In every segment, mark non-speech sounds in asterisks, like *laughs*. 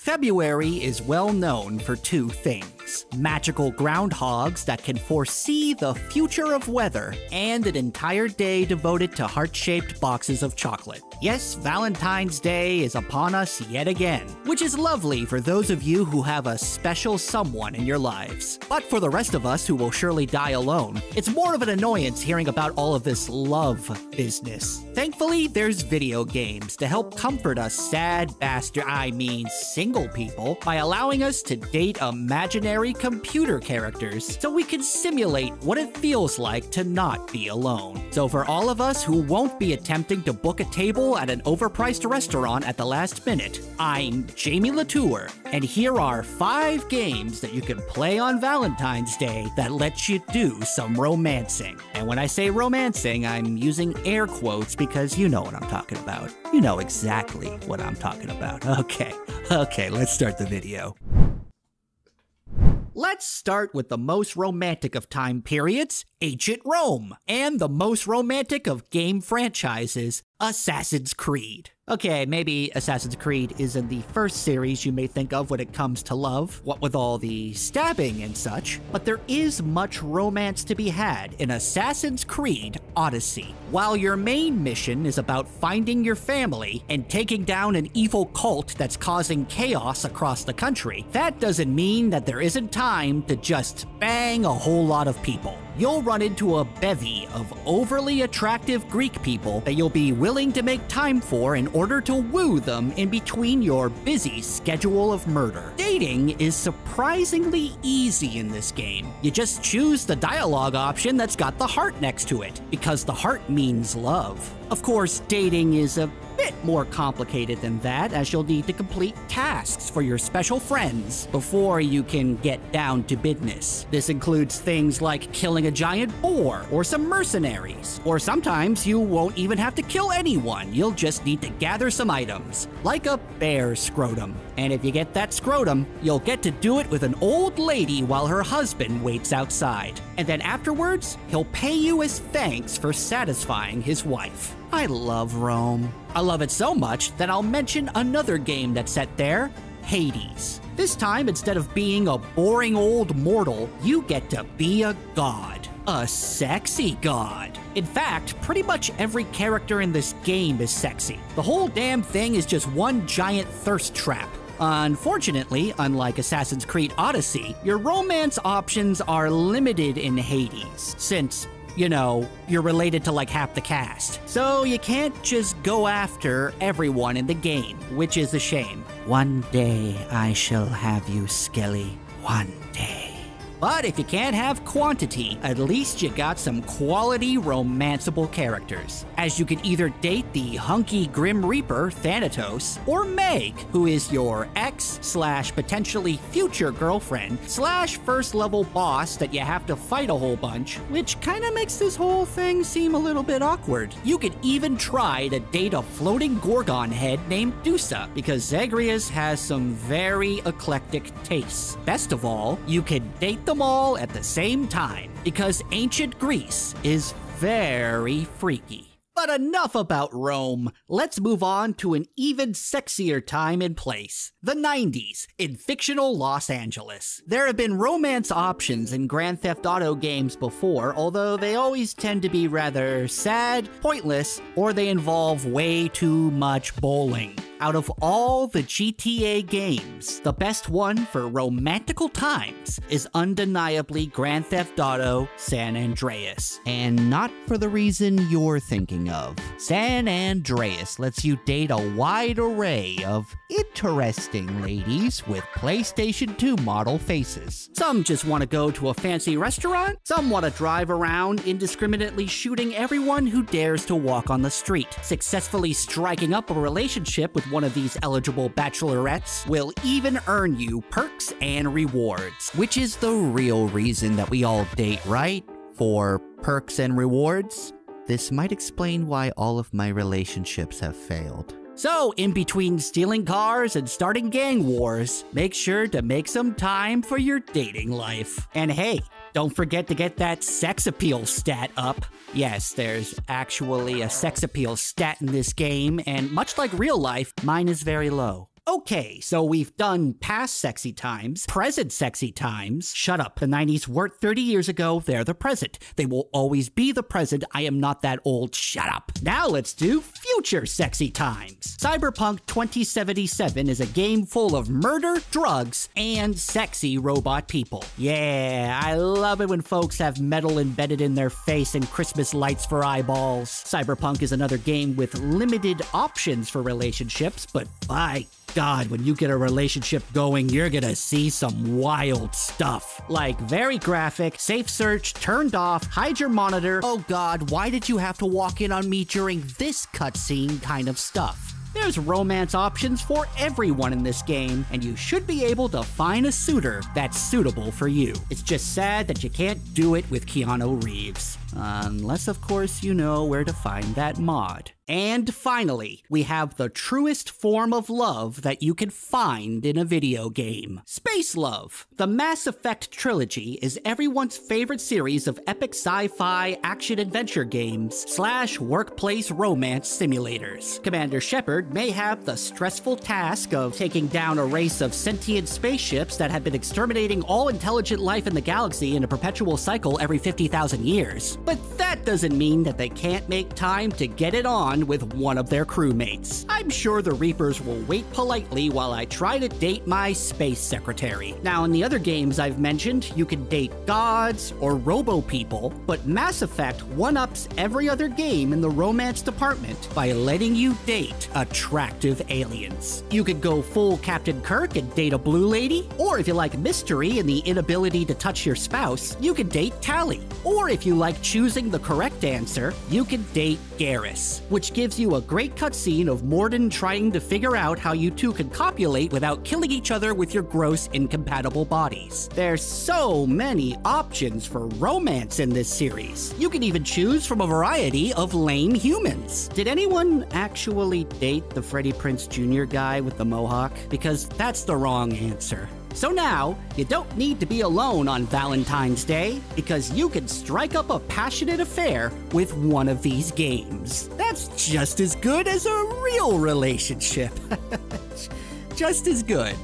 February is well known for two things magical groundhogs that can foresee the future of weather, and an entire day devoted to heart shaped boxes of chocolate. Yes, Valentine's Day is upon us yet again, which is lovely for those of you who have a special someone in your lives. But for the rest of us who will surely die alone, it's more of an annoyance hearing about all of this love business. Thankfully, there's video games to help comfort us sad bastard, I mean single people, by allowing us to date imaginary computer characters so we can simulate what it feels like to not be alone. So for all of us who won't be attempting to book a table at an overpriced restaurant at the last minute, I'm Jamie Latour, and here are five games that you can play on Valentine's Day that let you do some romancing. And when I say romancing, I'm using air quotes because you know what I'm talking about. You know exactly what I'm talking about. *laughs* Okay, okay, let's start the video. Let's start with the most romantic of time periods, ancient Rome, and the most romantic of game franchises, Assassin's Creed. Okay, maybe Assassin's Creed isn't the first series you may think of when it comes to love, what with all the stabbing and such, but there is much romance to be had in Assassin's Creed Odyssey. While your main mission is about finding your family and taking down an evil cult that's causing chaos across the country, that doesn't mean that there isn't time to just bang a whole lot of people you'll run into a bevy of overly attractive Greek people that you'll be willing to make time for in order to woo them in between your busy schedule of murder. Dating is surprisingly easy in this game. You just choose the dialogue option that's got the heart next to it, because the heart means love. Of course, dating is a bit more complicated than that, as you'll need to complete tasks for your special friends before you can get down to business. This includes things like killing a giant boar or some mercenaries, or sometimes you won't even have to kill anyone, you'll just need to gather some items, like a bear scrotum. And if you get that scrotum, you'll get to do it with an old lady while her husband waits outside. And then afterwards, he'll pay you as thanks for satisfying his wife. I love Rome. I love it so much that I'll mention another game that's set there Hades. This time, instead of being a boring old mortal, you get to be a god. A sexy god. In fact, pretty much every character in this game is sexy. The whole damn thing is just one giant thirst trap. Unfortunately, unlike Assassin's Creed Odyssey, your romance options are limited in Hades, since you know, you're related to like half the cast. So you can't just go after everyone in the game, which is a shame. One day I shall have you, Skelly. One day. But if you can't have quantity, at least you got some quality romanceable characters. As you can either date the hunky Grim Reaper, Thanatos, or Meg, who is your ex slash potentially future girlfriend slash first level boss that you have to fight a whole bunch, which kinda makes this whole thing seem a little bit awkward. You could even try to date a floating Gorgon head named Dusa, because Zagreus has some very eclectic tastes. Best of all, you could date them all at the same time because ancient Greece is very freaky. But enough about Rome. Let's move on to an even sexier time and place the 90s in fictional Los Angeles. There have been romance options in Grand Theft Auto games before, although they always tend to be rather sad, pointless, or they involve way too much bowling. Out of all the GTA games, the best one for romantical times is undeniably Grand Theft Auto San Andreas. And not for the reason you're thinking of. San Andreas lets you date a wide array of interesting ladies with PlayStation 2 model faces. Some just want to go to a fancy restaurant, some want to drive around indiscriminately shooting everyone who dares to walk on the street. Successfully striking up a relationship with one of these eligible bachelorettes will even earn you perks and rewards, which is the real reason that we all date, right? For perks and rewards? This might explain why all of my relationships have failed. So, in between stealing cars and starting gang wars, make sure to make some time for your dating life. And hey, don't forget to get that sex appeal stat up. Yes, there's actually a sex appeal stat in this game, and much like real life, mine is very low. Okay, so we've done past sexy times, present sexy times. Shut up. The 90s weren't 30 years ago, they're the present. They will always be the present. I am not that old. Shut up. Now let's do future sexy times. Cyberpunk 2077 is a game full of murder, drugs, and sexy robot people. Yeah, I love it when folks have metal embedded in their face and Christmas lights for eyeballs. Cyberpunk is another game with limited options for relationships, but by God, when you get a relationship going, you're gonna see some wild stuff. Like very graphic, safe search, turned off, hide your monitor. Oh God, why did you have to walk in on me during this cutscene kind of stuff? There's romance options for everyone in this game, and you should be able to find a suitor that's suitable for you. It's just sad that you can't do it with Keanu Reeves. Unless, of course, you know where to find that mod. And finally, we have the truest form of love that you can find in a video game Space Love. The Mass Effect trilogy is everyone's favorite series of epic sci fi action adventure games slash workplace romance simulators. Commander Shepard may have the stressful task of taking down a race of sentient spaceships that have been exterminating all intelligent life in the galaxy in a perpetual cycle every 50,000 years. But that doesn't mean that they can't make time to get it on with one of their crewmates. I'm sure the Reapers will wait politely while I try to date my space secretary. Now, in the other games I've mentioned, you can date gods or robo people, but Mass Effect one-ups every other game in the romance department by letting you date attractive aliens. You could go full Captain Kirk and date a blue lady, or if you like mystery and the inability to touch your spouse, you could date Tali. Or if you like choosing the correct answer, you could date Garrus, which gives you a great cutscene of Mordin trying to figure out how you two can copulate without killing each other with your gross, incompatible bodies. There's so many options for romance in this series. You can even choose from a variety of lame humans. Did anyone actually date the Freddie Prinze Jr. guy with the mohawk? Because that's the wrong answer. So now, you don't need to be alone on Valentine's Day because you can strike up a passionate affair with one of these games. That's just as good as a real relationship. *laughs* just as good.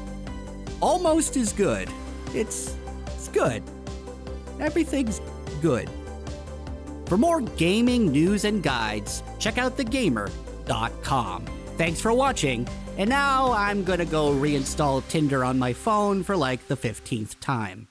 Almost as good. It's it's good. Everything's good. For more gaming news and guides, check out thegamer.com. Thanks for watching, and now I'm gonna go reinstall Tinder on my phone for like the 15th time.